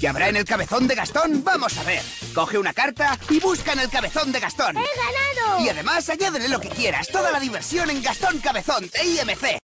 ¿Qué habrá en el cabezón de Gastón? Vamos a ver. Coge una carta y busca en el cabezón de Gastón. ¡He ganado! Y además añádele lo que quieras. Toda la diversión en Gastón Cabezón de IMC.